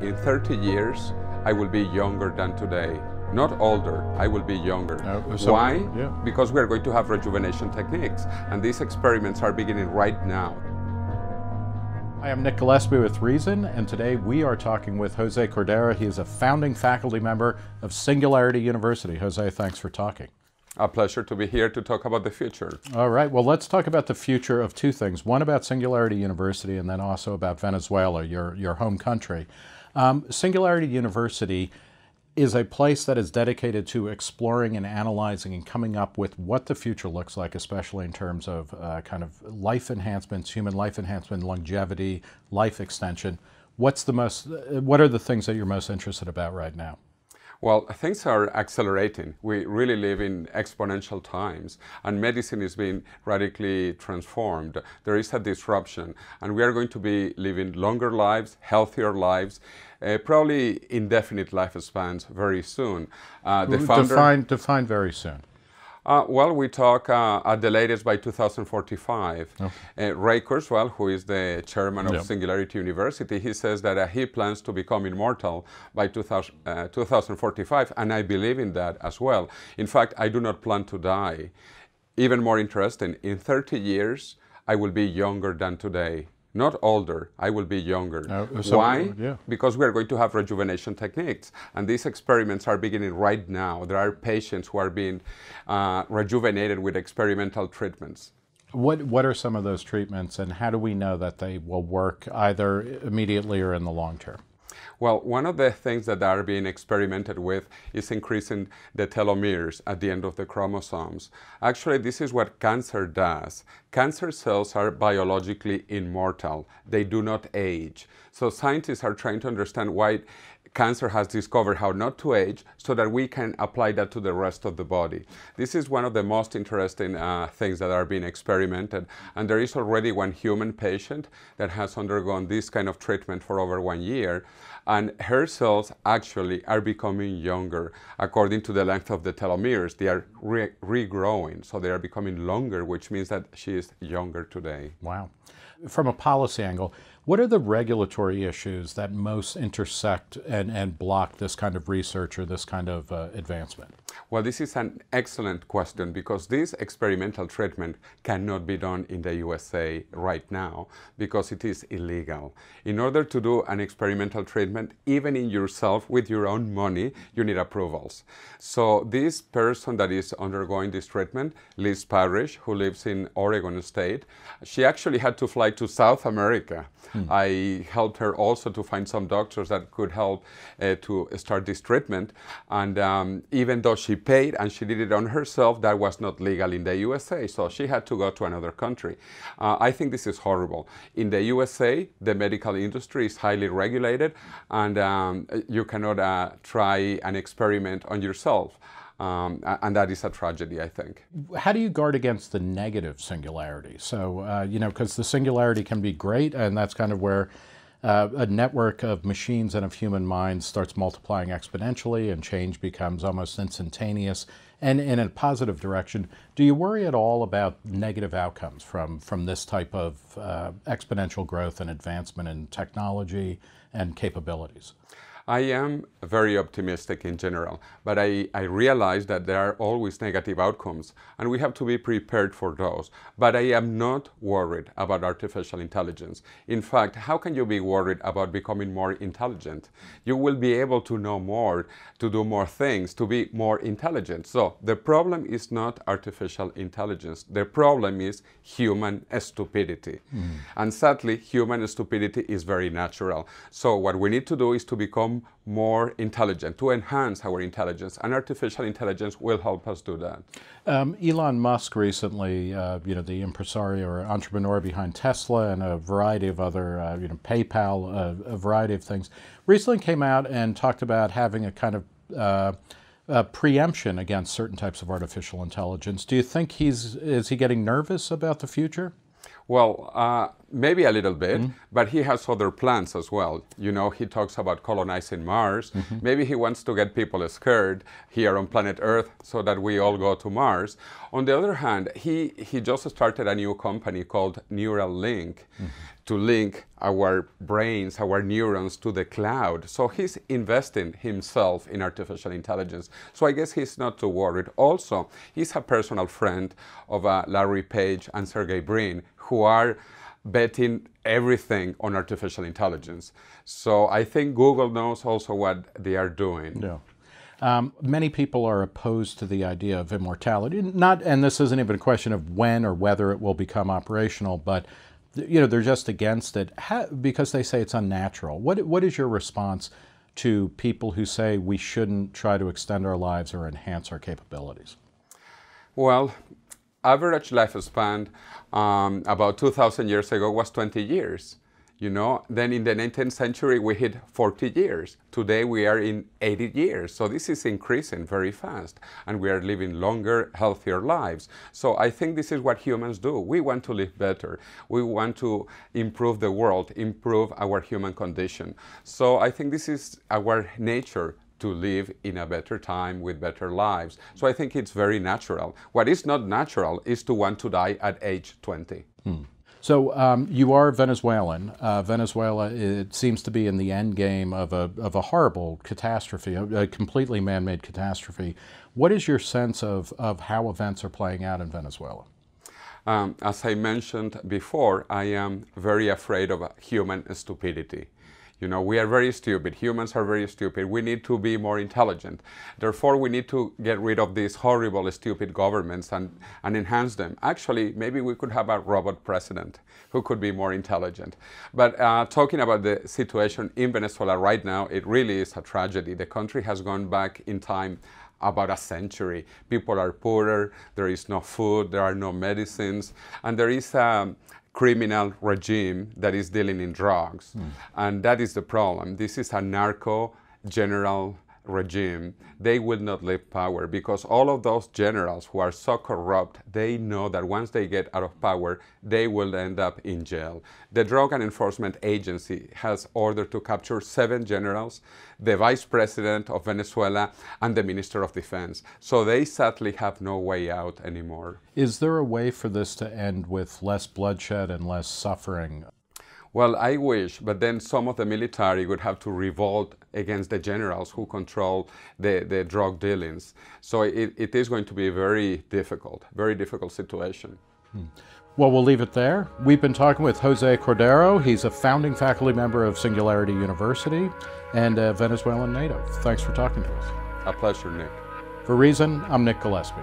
In 30 years, I will be younger than today. Not older, I will be younger. Uh, so- Why? yeah. Because we are going to have rejuvenation techniques, and these experiments are beginning right now. I am Nick Gillespie with Reason, and today we are talking with Jose Cordeiro. He is a founding faculty member of Singularity University. Jose, thanks for talking. A pleasure to be here to talk about the future. All right, well, let's talk about the future of two things one about Singularity University, and then also about Venezuela, your, your home country. Um, Singularity University is a place that is dedicated to exploring and analyzing and coming up with what the future looks like, especially in terms of uh, kind of life enhancements, human life enhancement, longevity, life extension. What's the most? uh, What are the things that you're most interested about right now? Well, things are accelerating. We really live in exponential times, and medicine is being radically transformed. There is a disruption, and we are going to be living longer lives, healthier lives, uh, probably indefinite lifespans very soon. Uh, the founder, define define very soon. Uh, well, we talk uh, at the latest by 2045. Uh, Ray Kurzweil, who is the chairman of Yeah. Singularity University, he says that uh, he plans to become immortal by 2000, uh, 2045, and I believe in that as well. In fact, I do not plan to die. Even more interesting, in 30 years, I will be younger than today. Not older, I will be younger. Uh, so- Why? yeah. because we are going to have rejuvenation techniques. And these experiments are beginning right now. There are patients who are being uh, rejuvenated with experimental treatments. What what are some of those treatments, and how do we know that they will work either immediately or in the long term? Well, one of the things that are being experimented with is increasing the telomeres at the end of the chromosomes. Actually, this is what cancer does. Cancer cells are biologically immortal, they do not age. So, scientists are trying to understand why cancer has discovered how not to age so that we can apply that to the rest of the body. This is one of the most interesting uh, things that are being experimented. And there is already one human patient that has undergone this kind of treatment for over one year. And her cells actually are becoming younger according to the length of the telomeres. They are re- regrowing, so they are becoming longer, which means that she is younger today. Wow. From a policy angle, what are the regulatory issues that most intersect and, and block this kind of research or this kind of uh, advancement? Well, this is an excellent question because this experimental treatment cannot be done in the USA right now because it is illegal. In order to do an experimental treatment, even in yourself with your own money, you need approvals. So, this person that is undergoing this treatment, Liz Parrish, who lives in Oregon State, she actually had to fly to South America. I helped her also to find some doctors that could help uh, to start this treatment. And um, even though she paid and she did it on herself, that was not legal in the USA. So she had to go to another country. Uh, I think this is horrible. In the USA, the medical industry is highly regulated, and um, you cannot uh, try an experiment on yourself. Um, and that is a tragedy, I think. How do you guard against the negative singularity? So, uh, you know, because the singularity can be great, and that's kind of where uh, a network of machines and of human minds starts multiplying exponentially, and change becomes almost instantaneous and in a positive direction. Do you worry at all about negative outcomes from, from this type of uh, exponential growth and advancement in technology and capabilities? I am very optimistic in general, but I, I realize that there are always negative outcomes, and we have to be prepared for those. But I am not worried about artificial intelligence. In fact, how can you be worried about becoming more intelligent? You will be able to know more, to do more things, to be more intelligent. So the problem is not artificial intelligence, the problem is human stupidity. Hmm. And sadly, human stupidity is very natural. So what we need to do is to become more intelligent, to enhance our intelligence, and artificial intelligence will help us do that. Um, Elon Musk recently, uh, you know, the impresario or entrepreneur behind Tesla and a variety of other, uh, you know, PayPal, uh, a variety of things, recently came out and talked about having a kind of uh, preemption against certain types of artificial intelligence. Do you think he's is he getting nervous about the future? Well, uh, maybe a little bit, mm-hmm. but he has other plans as well. You know, he talks about colonizing Mars. Mm-hmm. Maybe he wants to get people scared here on planet Earth so that we all go to Mars. On the other hand, he, he just started a new company called Neuralink mm-hmm. to link our brains, our neurons to the cloud. So he's investing himself in artificial intelligence. So I guess he's not too worried. Also, he's a personal friend of uh, Larry Page and Sergey Brin, who are betting everything on artificial intelligence. So I think Google knows also what they are doing. Yeah. Um, many people are opposed to the idea of immortality. Not, and this isn't even a question of when or whether it will become operational, but you know they're just against it because they say it's unnatural. What what is your response to people who say we shouldn't try to extend our lives or enhance our capabilities? Well, average lifespan um, about 2,000 years ago was 20 years. You know, then in the 19th century we hit 40 years. Today we are in 80 years. So this is increasing very fast, and we are living longer, healthier lives. So I think this is what humans do. We want to live better. We want to improve the world, improve our human condition. So I think this is our nature to live in a better time with better lives. So I think it's very natural. What is not natural is to want to die at age 20. Hmm. So um, you are Venezuelan. Uh, Venezuela, it seems to be in the end game of a, of a horrible catastrophe, a, a completely man-made catastrophe. What is your sense of, of how events are playing out in Venezuela? Um, as I mentioned before, I am very afraid of human stupidity. You know, we are very stupid. Humans are very stupid. We need to be more intelligent. Therefore, we need to get rid of these horrible, stupid governments and, and enhance them. Actually, maybe we could have a robot president who could be more intelligent. But uh, talking about the situation in Venezuela right now, it really is a tragedy. The country has gone back in time about a century. People are poorer, there is no food, there are no medicines, and there is a, um, criminal regime that is dealing in drugs. Mm. And that is the problem. This is a narco general regime, they will not leave power because all of those generals who are so corrupt, they know that once they get out of power, they will end up in jail. The Drug and Enforcement Agency has ordered to capture seven generals, the vice president of Venezuela, and the minister of defense. So they sadly have no way out anymore. Is there a way for this to end with less bloodshed and less suffering? Well, I wish, but then some of the military would have to revolt against the generals who control the, the drug dealings. So it, it is going to be a very difficult, very difficult situation. Hmm. Well, we'll leave it there. We've been talking with Jose Cordeiro. He's a founding faculty member of Singularity University and a Venezuelan native. Thanks for talking to us. A pleasure, Nick. For Reason, I'm Nick Gillespie.